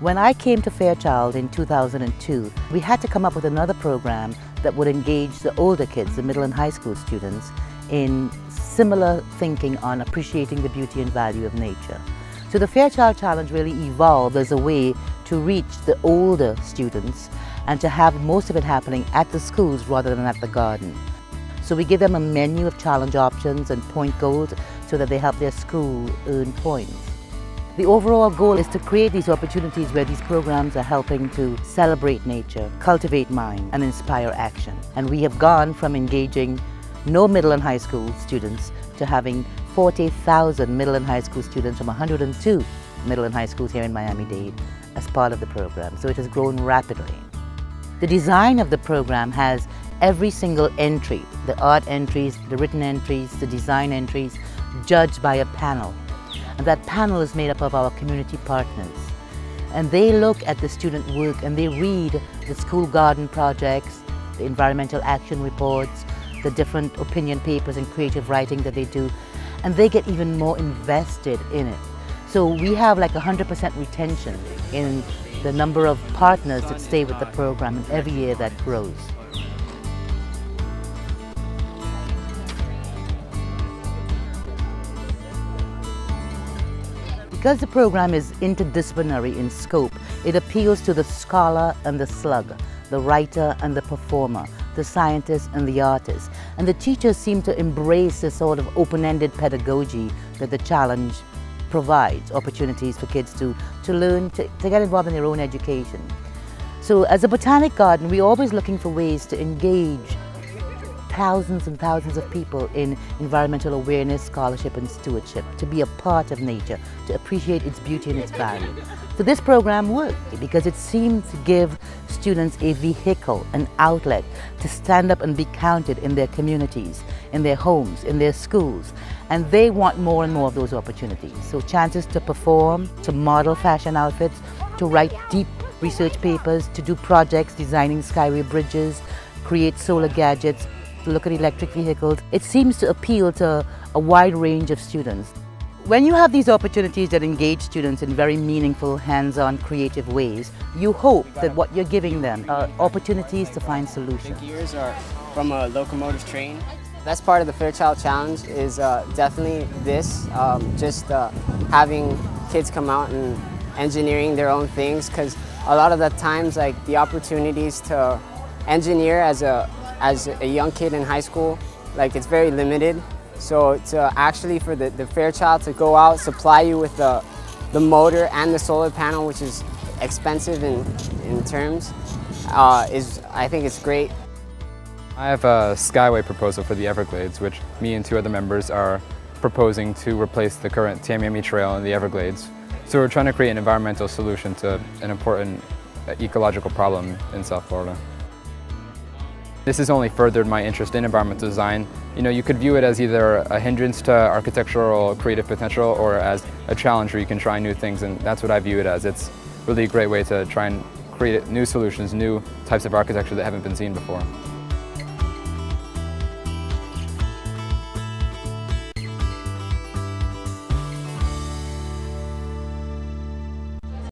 When I came to Fairchild in 2002, we had to come up with another program that would engage the older kids, the middle and high school students, in similar thinking on appreciating the beauty and value of nature. So the Fairchild Challenge really evolved as a way to reach the older students and to have most of it happening at the schools rather than at the garden. So we give them a menu of challenge options and point goals so that they help their school earn points. The overall goal is to create these opportunities where these programs are helping to celebrate nature, cultivate mind, and inspire action. And we have gone from engaging no middle and high school students to having 40,000 middle and high school students from 102 middle and high schools here in Miami-Dade as part of the program. So it has grown rapidly. The design of the program has every single entry, the art entries, the written entries, the design entries, judged by a panel. And that panel is made up of our community partners. And they look at the student work and they read the school garden projects, the environmental action reports, the different opinion papers and creative writing that they do, and they get even more invested in it. So we have like 100% retention in the number of partners that stay with the program and every year that grows. Because the program is interdisciplinary in scope, it appeals to the scholar and the slug, the writer and the performer, the scientist and the artist. And the teachers seem to embrace this sort of open-ended pedagogy that the challenge provides, opportunities for kids to, to learn, to, to get involved in their own education. So as a botanic garden, we're always looking for ways to engage thousands and thousands of people in environmental awareness, scholarship and stewardship, to be a part of nature, to appreciate its beauty and its value. So this program worked because it seemed to give students a vehicle, an outlet to stand up and be counted in their communities, in their homes, in their schools. And they want more and more of those opportunities. So chances to perform, to model fashion outfits, to write deep research papers, to do projects designing skyway bridges, create solar gadgets, to look at electric vehicles. It seems to appeal to a wide range of students. When you have these opportunities that engage students in very meaningful, hands-on, creative ways, you hope that what you're giving them are opportunities to find solutions. The gears are from a locomotive train. That's part of the Fairchild Challenge is uh, definitely this, um, just uh, having kids come out and engineering their own things because a lot of the times like the opportunities to engineer as a as a young kid in high school, like it's very limited. So to actually for the, the Fairchild to go out, supply you with the, the motor and the solar panel, which is expensive in, in terms, uh, is I think it's great. I have a Skyway proposal for the Everglades, which me and two other members are proposing to replace the current Tamiami Trail in the Everglades. So we're trying to create an environmental solution to an important ecological problem in South Florida. This has only furthered my interest in environmental design. You know, you could view it as either a hindrance to architectural creative potential or as a challenge where you can try new things and that's what I view it as. It's really a great way to try and create new solutions, new types of architecture that haven't been seen before.